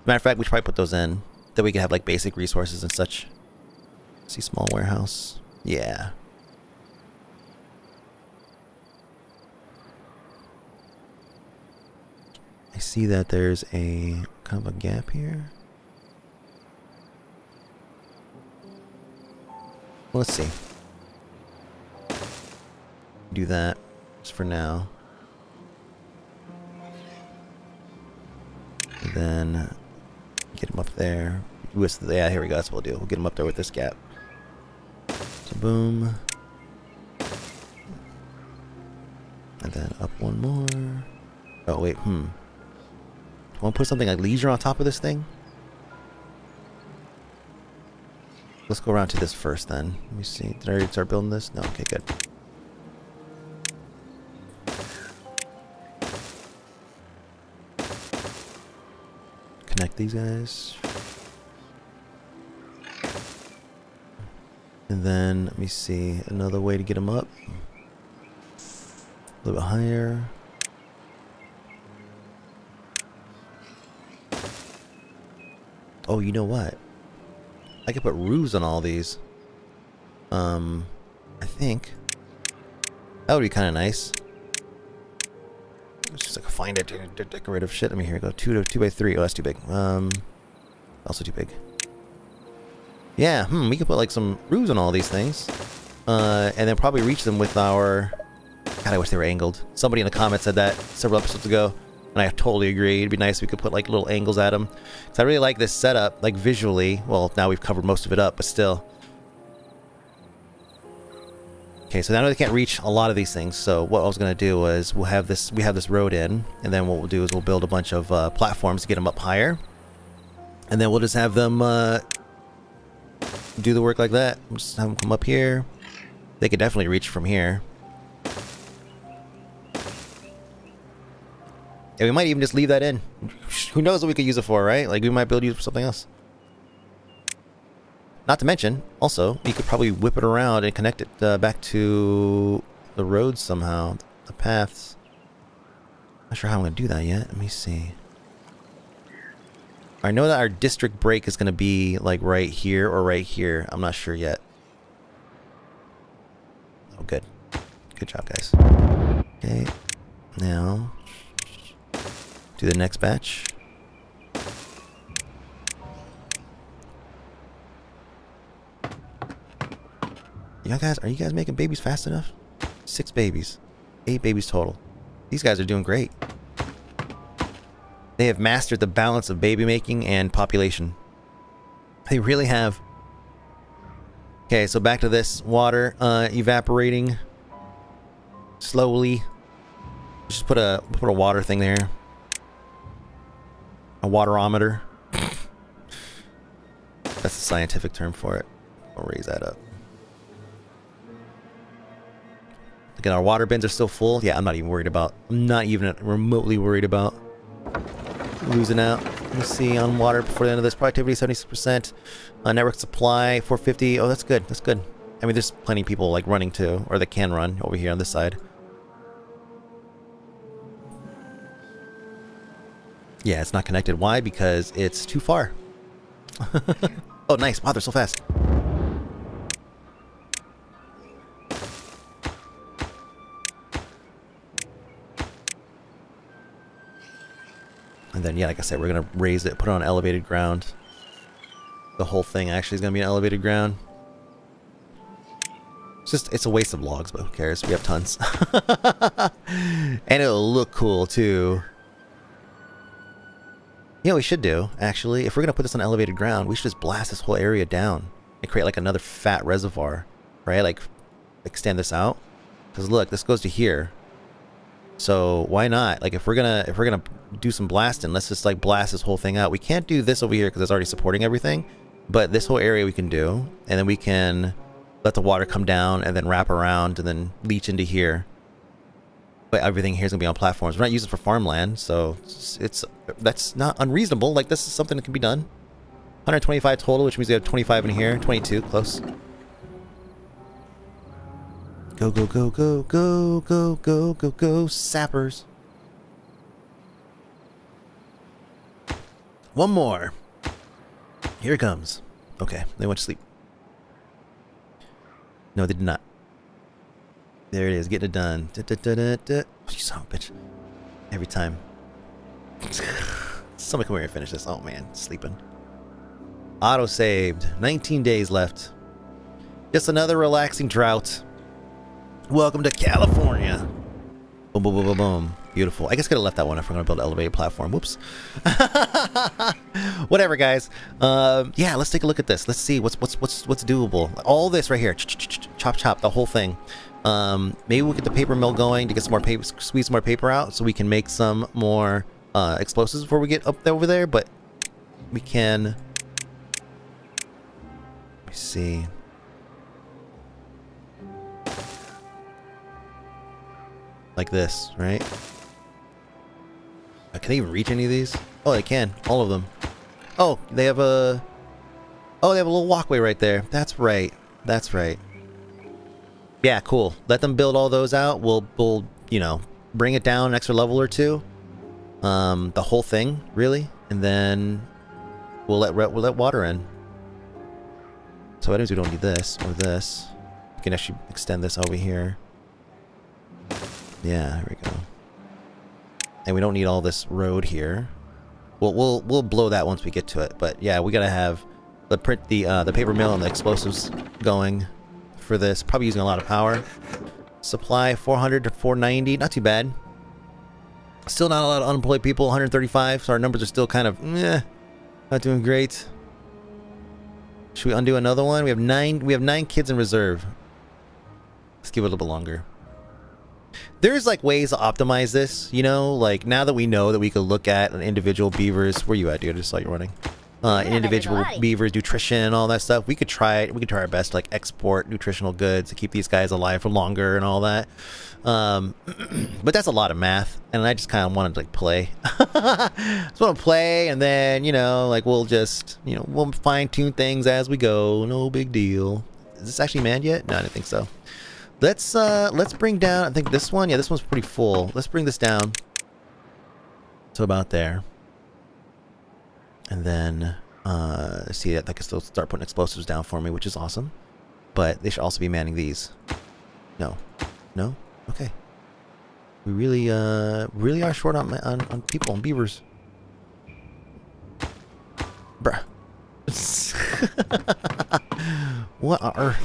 Matter of fact, we should probably put those in. That we can have like basic resources and such. See small warehouse. Yeah. I see that there's a kind of a gap here. Let's see. Do that just for now. And then get him up there. Yeah, here we go. That's what we'll do. We'll get him up there with this gap. So boom. And then up one more. Oh, wait. Hmm. I want to put something like leisure on top of this thing? Let's go around to this first then. Let me see. Did I already start building this? No, okay, good. Connect these guys. And then, let me see, another way to get them up. A little bit higher. Oh, you know what? I could put roofs on all these. Um, I think. That would be kind of nice. Find it decorative shit. Let me here go. Two to two by three. Oh, that's too big. Um, also too big. Yeah, hmm, we could put like some roofs on all these things. Uh, and then probably reach them with our... God, I wish they were angled. Somebody in the comments said that several episodes ago. And I totally agree. It'd be nice if we could put like little angles at them. Because I really like this setup, like visually. Well, now we've covered most of it up, but still. Okay, so now they can't reach a lot of these things. So what I was going to do was we'll have this, we have this road in. And then what we'll do is we'll build a bunch of uh, platforms to get them up higher. And then we'll just have them uh, do the work like that. just have them come up here. They could definitely reach from here. And we might even just leave that in. Who knows what we could use it for, right? Like, we might build something else. Not to mention, also, you could probably whip it around and connect it uh, back to the roads somehow. The paths. Not sure how I'm going to do that yet. Let me see. I know that our district break is going to be, like, right here or right here. I'm not sure yet. Oh, good. Good job, guys. Okay. Now, do the next batch. You guys, are you guys making babies fast enough? Six babies. Eight babies total. These guys are doing great. They have mastered the balance of baby making and population. They really have. Okay, so back to this. Water uh, evaporating slowly. Just put a put a water thing there. A waterometer. That's the scientific term for it. I'll raise that up. Again, our water bins are still full. Yeah, I'm not even worried about. I'm not even remotely worried about losing out. Let's see on water before the end of this. Productivity 76%. Uh, network supply 450. Oh, that's good. That's good. I mean, there's plenty of people like running too, or they can run over here on this side. Yeah, it's not connected. Why? Because it's too far. oh, nice. Wow, they're so fast. And then, yeah, like I said, we're going to raise it, put it on elevated ground. The whole thing actually is going to be an elevated ground. It's just, it's a waste of logs, but who cares? We have tons. and it'll look cool, too. You know we should do, actually? If we're going to put this on elevated ground, we should just blast this whole area down and create like another fat reservoir, right? Like, extend this out. Because look, this goes to here. So why not? Like if we're gonna if we're gonna do some blasting, let's just like blast this whole thing out. We can't do this over here because it's already supporting everything, but this whole area we can do, and then we can let the water come down and then wrap around and then leach into here. But everything here is gonna be on platforms. We're not using it for farmland, so it's, it's that's not unreasonable. Like this is something that can be done. 125 total, which means we have 25 in here, 22 close. Go, go, go, go, go, go, go, go, go, sappers. One more. Here it comes. Okay, they went to sleep. No, they did not. There it is, getting it done. Da, da, da, da, da. Oh, you son of a bitch. Every time. Somebody come here and finish this. Oh man, sleeping. Auto saved. 19 days left. Just another relaxing drought. Welcome to California. Boom, boom, boom, boom, boom. Beautiful. I guess I could have left that one if we're going to build an elevated platform. Whoops. Whatever, guys. Um, yeah, let's take a look at this. Let's see what's what's what's what's doable. All this right here. Ch -ch -ch chop, chop, the whole thing. Um, maybe we'll get the paper mill going to get some more paper, squeeze some more paper out so we can make some more uh, explosives before we get up there over there. But we can. Let me see. Like this, right? Uh, can they even reach any of these? Oh, they can. All of them. Oh, they have a... Oh, they have a little walkway right there. That's right. That's right. Yeah, cool. Let them build all those out. We'll, we'll you know, bring it down an extra level or two. Um, the whole thing, really. And then we'll let, we'll let water in. So that means we don't need this or this. We can actually extend this over here. Yeah, here we go. And we don't need all this road here. We'll, we'll, we'll blow that once we get to it. But yeah, we gotta have the print the uh, the paper mill and the explosives going for this. Probably using a lot of power. Supply 400 to 490, not too bad. Still not a lot of unemployed people, 135, so our numbers are still kind of eh, not doing great. Should we undo another one? We have nine we have nine kids in reserve. Let's give it a little bit longer. There's like ways to optimize this, you know, like now that we know that we could look at an individual beaver's where you at, dude? I just saw you running. Uh, yeah, individual beavers, nutrition, and all that stuff. We could try it. We could try our best to like export nutritional goods to keep these guys alive for longer and all that. Um, but that's a lot of math, and I just kind of wanted to like play. just want to play, and then you know, like we'll just you know we'll fine tune things as we go. No big deal. Is this actually manned yet? No, I didn't think so. Let's uh let's bring down. I think this one. Yeah, this one's pretty full. Let's bring this down to about there, and then uh see that I can still start putting explosives down for me, which is awesome. But they should also be manning these. No, no. Okay. We really, uh, really are short on, on, on people, on beavers. Bruh. what are...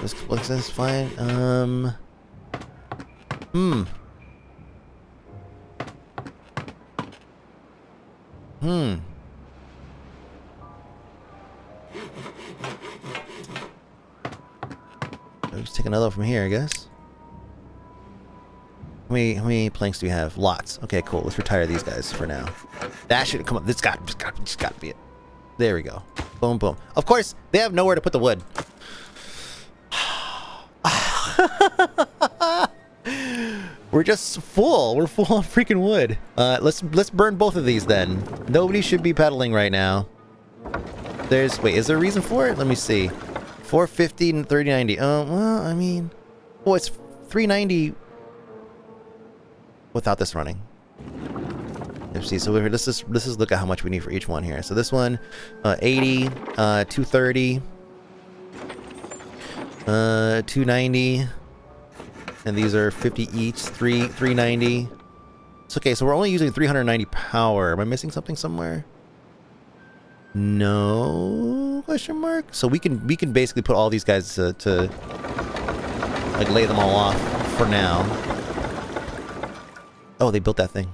This, what's this fine? Um... Hmm. Hmm. Let's take another from here, I guess. How many, how many planks do we have? Lots. Okay, cool. Let's retire these guys for now. That should come on. This got just got just got to be it. There we go. Boom, boom. Of course, they have nowhere to put the wood. We're just full. We're full on freaking wood. Uh, let's let's burn both of these then. Nobody should be pedaling right now. There's wait, is there a reason for it? Let me see. 450 and 3090. Oh, uh, well, I mean, oh, it's 390 without this running. Let's see. So we're, let's just let's just look at how much we need for each one here. So this one, uh, 80, uh, 230, uh, 290, and these are 50 each. Three 390. It's okay. So we're only using 390 power. Am I missing something somewhere? No question mark. So we can we can basically put all these guys to, to like lay them all off for now. Oh, they built that thing.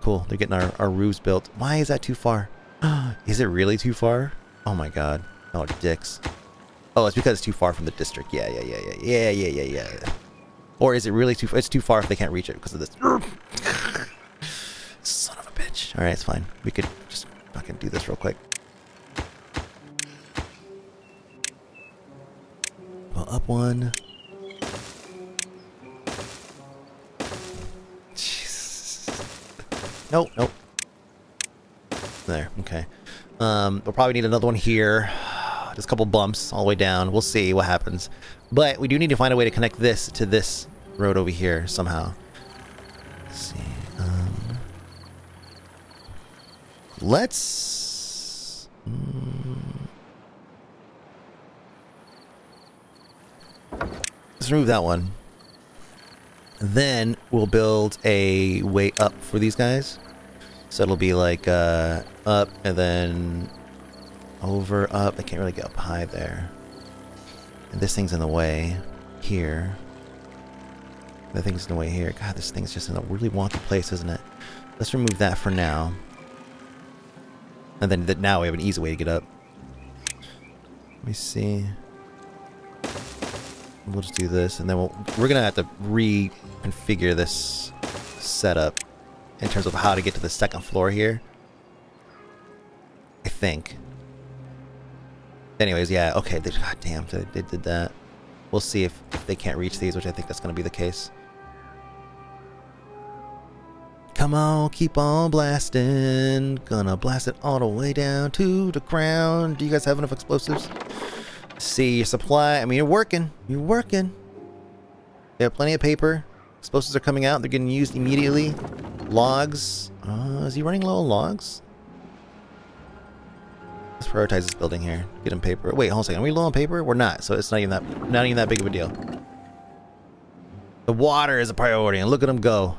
Cool. They're getting our, our roofs built. Why is that too far? is it really too far? Oh my god. Oh, dicks. Oh, it's because it's too far from the district. Yeah, yeah, yeah, yeah, yeah, yeah, yeah, yeah. Or is it really too? Far? It's too far if they can't reach it because of this. Son of a bitch. All right, it's fine. We could just fucking do this real quick. Well, up one. Nope, nope. There, okay. Um, we'll probably need another one here. A couple bumps all the way down. We'll see what happens. But we do need to find a way to connect this to this road over here somehow. Let's see. Um, let's... Mm, let's remove that one. Then we'll build a way up for these guys. So it'll be like uh, up and then over, up. I can't really get up high there. And this thing's in the way here. The thing's in the way here. God, this thing's just in a really wonky place, isn't it? Let's remove that for now. And then now we have an easy way to get up. Let me see. We'll just do this, and then we'll, we're gonna have to reconfigure this setup in terms of how to get to the second floor here. I think. Anyways, yeah, okay, they, god damn, they, they did that. We'll see if, if they can't reach these, which I think that's gonna be the case. Come on, keep on blasting. Gonna blast it all the way down to the ground. Do you guys have enough explosives? see your supply. I mean, you're working. You're working. They have plenty of paper. Explosives are coming out. They're getting used immediately. Logs. Uh, is he running low on logs? Let's prioritize this building here. Get him paper. Wait, hold on a second. Are we low on paper? We're not, so it's not even that not even that big of a deal. The water is a priority, and look at him go.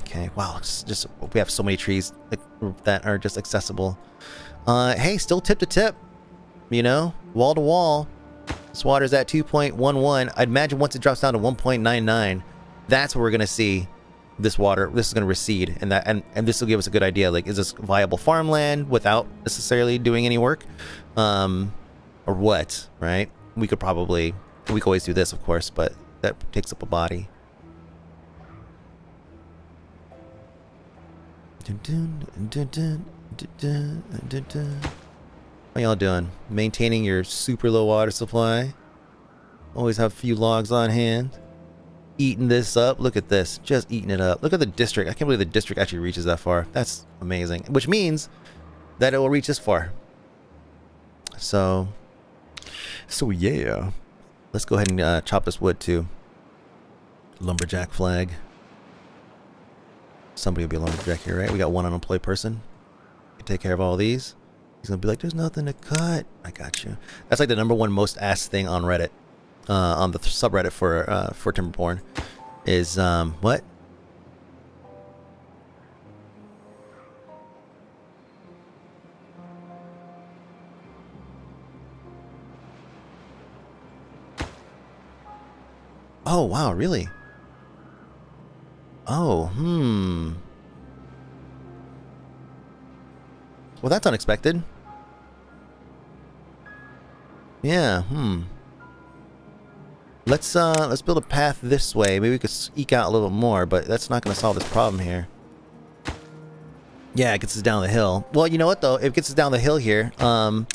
Okay, wow, just we have so many trees that are just accessible. Uh, hey, still tip to tip, you know, wall to wall. This water's at 2.11. I'd imagine once it drops down to 1.99, that's what we're gonna see this water. This is gonna recede, and that and and this will give us a good idea. Like, is this viable farmland without necessarily doing any work, um, or what? Right? We could probably we could always do this, of course, but that takes up a body. How y'all doing? Maintaining your super low water supply? Always have a few logs on hand. Eating this up. Look at this. Just eating it up. Look at the district. I can't believe the district actually reaches that far. That's amazing. Which means that it will reach this far. So, so yeah. Let's go ahead and uh, chop this wood too. Lumberjack flag. Somebody will be a lumberjack here, right? We got one unemployed person. Take care of all these. He's gonna be like, "There's nothing to cut." I got you. That's like the number one most asked thing on Reddit, uh, on the subreddit for uh, for Timberborn, is um what? Oh wow, really? Oh, hmm. Well, that's unexpected. Yeah, hmm. Let's uh let's build a path this way. Maybe we could eke out a little more, but that's not going to solve this problem here. Yeah, it gets us down the hill. Well, you know what though? It gets us down the hill here. Um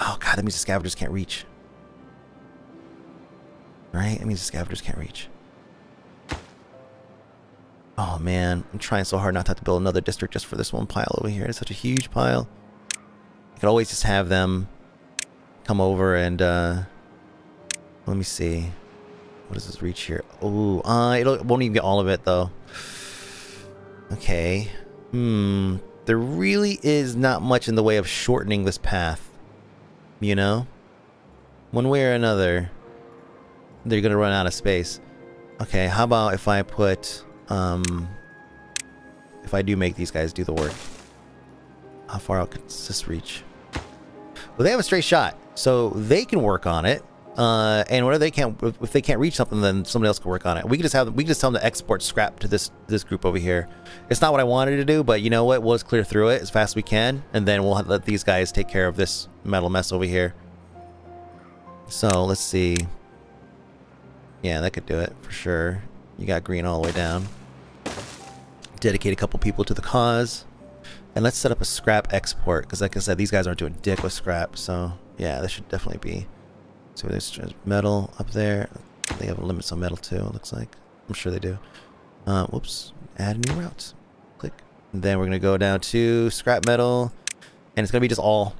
Oh god, that means the scavengers can't reach. Right? It means the scavengers can't reach. Oh man, I'm trying so hard not to have to build another district just for this one pile over here. It's such a huge pile. I could always just have them come over and, uh, let me see. What does this reach here? Oh, uh, it won't even get all of it though. Okay. Hmm. There really is not much in the way of shortening this path. You know? One way or another, they're gonna run out of space. Okay, how about if I put um, if I do make these guys do the work. How far out could this reach? Well, they have a straight shot, so they can work on it. Uh, and whatever they can't, if they can't reach something, then somebody else can work on it. We can just have, we can just tell them to export scrap to this this group over here. It's not what I wanted to do, but you know what? We'll just clear through it as fast as we can, and then we'll let these guys take care of this metal mess over here. So let's see. Yeah, that could do it for sure. You got green all the way down dedicate a couple people to the cause. And let's set up a scrap export, because like I said, these guys aren't doing dick with scrap, so yeah, this should definitely be. So there's metal up there. They have limits on metal too, it looks like. I'm sure they do. Uh, whoops, add new route. Click. And then we're going to go down to scrap metal, and it's going to be just all.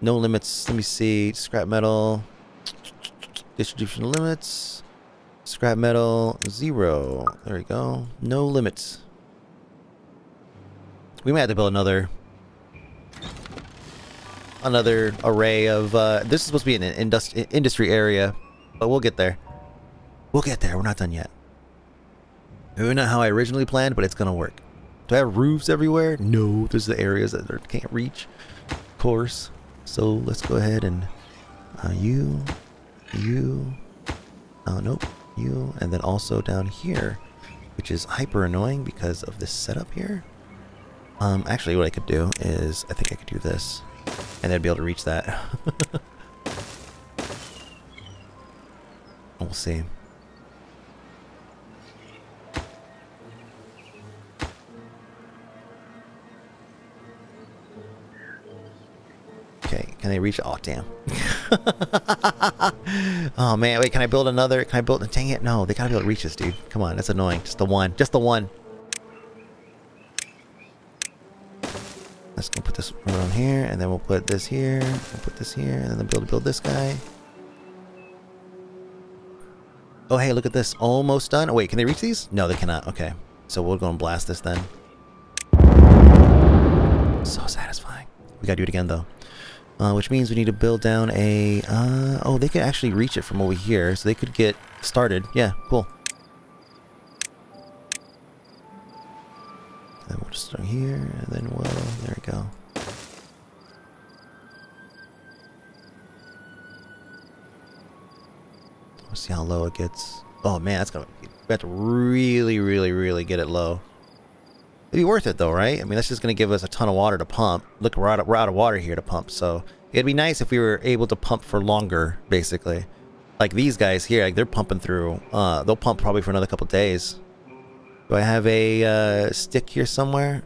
No limits. Let me see. Scrap metal. Distribution limits. Scrap metal, zero. There we go. No limits. We might have to build another another array of uh, this is supposed to be an industry area but we'll get there. We'll get there. We're not done yet. Maybe not how I originally planned but it's gonna work. Do I have roofs everywhere? No there's the areas that they can't reach. Of course. So let's go ahead and uh, you you oh nope you and then also down here which is hyper annoying because of this setup here. Um, actually what I could do is, I think I could do this, and they'd be able to reach that. we'll see. Okay, can they reach? Oh, damn. oh, man. Wait, can I build another? Can I build? Dang it. No, they gotta be able to reach this, dude. Come on, that's annoying. Just the one. Just the one. Let's go put this around here, and then we'll put this here, we'll put this here, and then build build this guy. Oh, hey, look at this. Almost done. Oh, wait, can they reach these? No, they cannot. Okay. So we'll go and blast this then. So satisfying. We gotta do it again, though. Uh, which means we need to build down a... Uh, oh, they could actually reach it from over here, so they could get started. Yeah, cool. Just start here, and then we'll, there we go. Let's see how low it gets. Oh man, that's gonna. We have to really, really, really get it low. It'd be worth it though, right? I mean, that's just gonna give us a ton of water to pump. Look, we're out of, we're out of water here to pump, so it'd be nice if we were able to pump for longer, basically. Like these guys here, like they're pumping through. Uh, they'll pump probably for another couple days. Do I have a uh, stick here somewhere?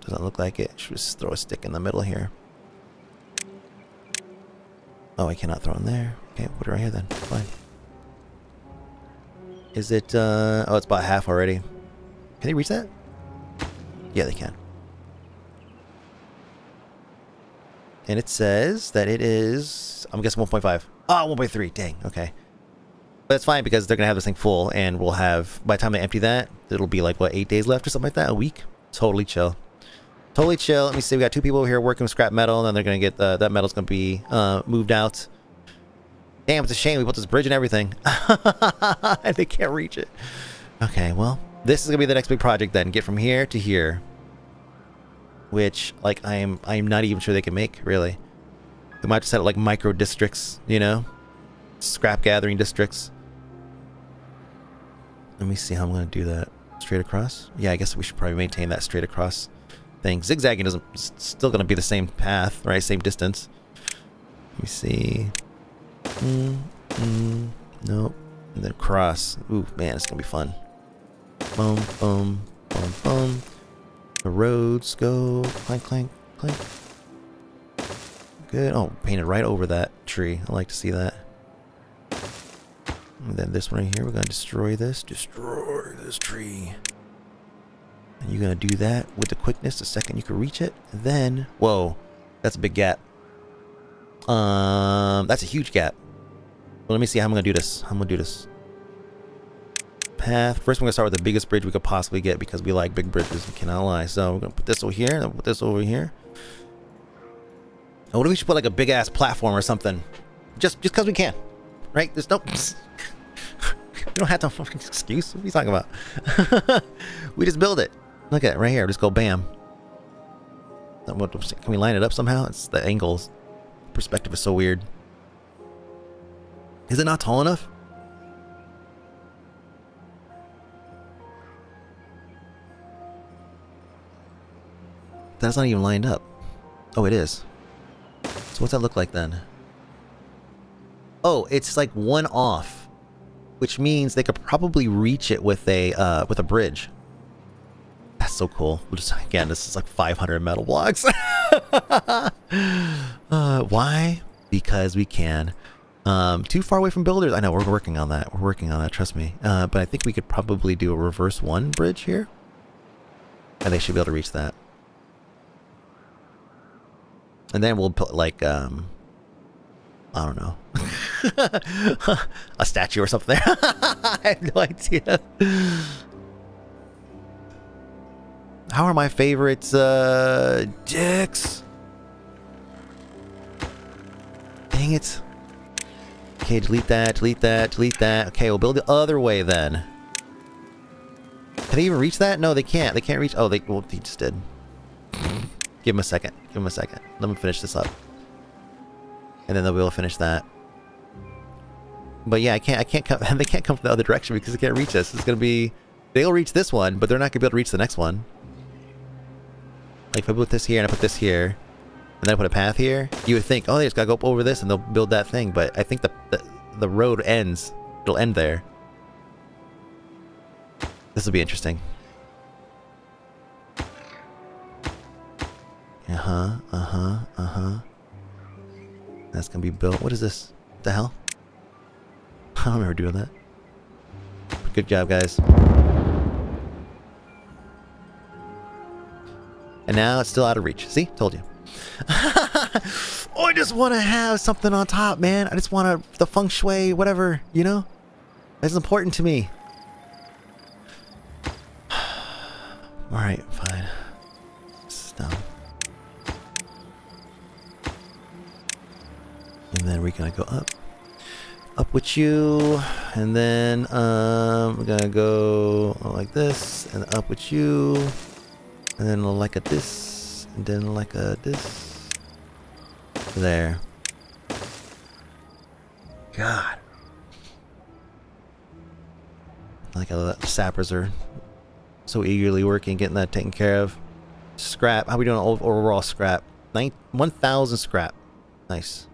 Doesn't look like it. Should just throw a stick in the middle here. Oh, I cannot throw in there. Okay, put it right here then. Fine. Is it, uh... Oh, it's about half already. Can they reach that? Yeah, they can. And it says that it is... I'm guessing 1.5. Oh, 1.3. Dang, okay. But it's fine because they're going to have this thing full and we'll have... By the time they empty that, it'll be like, what, 8 days left or something like that? A week? Totally chill. Totally chill. Let me see. We got two people here working with scrap metal, and then they're gonna get uh, that metal's gonna be uh, moved out. Damn, it's a shame we built this bridge and everything. and they can't reach it. Okay, well, this is gonna be the next big project then. Get from here to here, which like I'm I'm not even sure they can make really. We might just set it like micro districts, you know, scrap gathering districts. Let me see how I'm gonna do that. Straight across? Yeah, I guess we should probably maintain that straight across thing. Zigzagging doesn't still going to be the same path, right? Same distance. Let me see. Mm, mm, nope. And then cross. Ooh, man, it's going to be fun. Boom, boom, boom, boom. The roads go clank, clank, clank. Good. Oh, painted right over that tree. I like to see that. And then this one right here, we're going to destroy this. Destroy this tree. And you're going to do that with the quickness the second you can reach it. Then, whoa, that's a big gap. Um, that's a huge gap. Well, let me see how I'm going to do this. I'm going to do this. Path. First, we're going to start with the biggest bridge we could possibly get because we like big bridges. We cannot lie. So, we're going to put this over here and put this over here. And what if we should put like a big ass platform or something? Just just because we can. Right? There's no... you don't have to fucking excuse. What are you talking about? we just build it. Look at it right here. Just go bam. Can we line it up somehow? It's the angles. Perspective is so weird. Is it not tall enough? That's not even lined up. Oh, it is. So what's that look like then? Oh, it's like one off, which means they could probably reach it with a uh, with a bridge. That's so cool. We'll just again, this is like 500 metal blocks. uh, why? Because we can. Um, too far away from builders. I know we're working on that. We're working on that. Trust me. Uh, but I think we could probably do a reverse one bridge here, and they should be able to reach that. And then we'll put like um, I don't know, a statue or something there. I have no idea. How are my favorites, uh, dicks? Dang it. Okay, delete that, delete that, delete that. Okay, we'll build the other way then. Can they even reach that? No, they can't. They can't reach... Oh, they... Well, they just did. Give them a second. Give them a second. Let me finish this up. And then they'll be able to finish that. But yeah, I can't... I can't come... And they can't come from the other direction because they can't reach us. It's gonna be... They'll reach this one, but they're not gonna be able to reach the next one. Like if I put this here and I put this here, and then I put a path here, you would think, oh, they just gotta go up over this and they'll build that thing. But I think the, the, the road ends. It'll end there. This will be interesting. Uh-huh, uh-huh, uh-huh. That's gonna be built. What is this? The hell? I don't remember doing that. Good job, guys. And now it's still out of reach. See? Told you. oh, I just want to have something on top, man. I just want to, the feng shui, whatever, you know? That's important to me. Alright, fine. And then we're gonna go up. Up with you. And then um, we're gonna go like this. And up with you. And then like a this. And then like a this. There. God. Like a sappers are so eagerly working, getting that taken care of. Scrap. How we doing overall scrap? 1,000 scrap. Nice.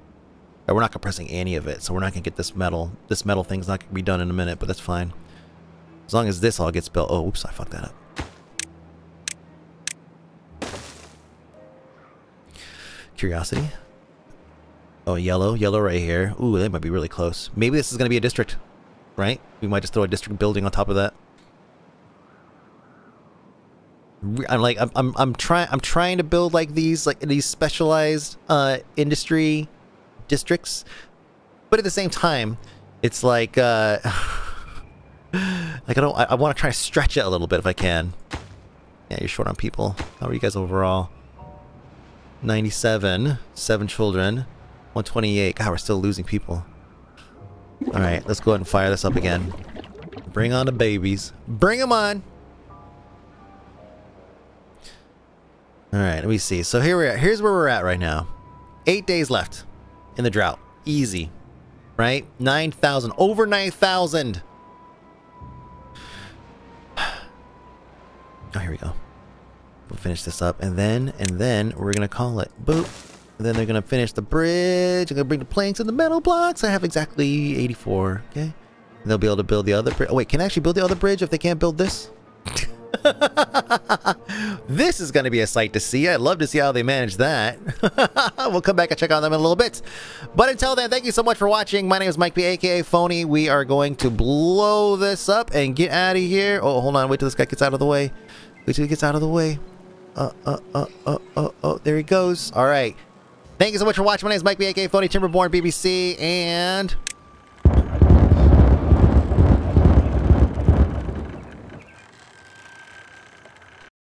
We're not compressing any of it, so we're not going to get this metal. This metal thing's not going to be done in a minute, but that's fine. As long as this all gets built. Oh, oops, I fucked that up. Curiosity. Oh, yellow. Yellow right here. Ooh, that might be really close. Maybe this is going to be a district, right? We might just throw a district building on top of that. I'm like I'm I'm I'm trying I'm trying to build like these like these specialized uh industry districts, but at the same time, it's like uh like I don't I, I want to try to stretch it a little bit if I can. Yeah, you're short on people. How are you guys overall? 97, seven children, 128. God, we're still losing people. All right, let's go ahead and fire this up again. Bring on the babies. Bring them on. All right, let me see. So here we are. Here's where we're at right now. Eight days left in the drought. Easy, right? 9,000. Over 9,000. Oh, here we go. We'll finish this up. And then, and then we're to call it. Boop. And then they're to finish the bridge. I'm to bring the planks and the metal blocks. I have exactly 84. Okay. And they'll be able to build the other bridge. Oh, wait. Can I actually build the other bridge if they can't build this? this is going to be a sight to see. I'd love to see how they manage that. we'll come back and check on them in a little bit. But until then, thank you so much for watching. My name is Mike B, aka Fony. We are going to blow this up and get out of here. Oh, hold on. Wait till this guy gets out of the way. Wait till he gets out of the way. Uh, uh, uh, uh, uh, oh, there he goes. All right. Thank you so much for watching. My name is Mike B, aka Fony Timberborn BBC, and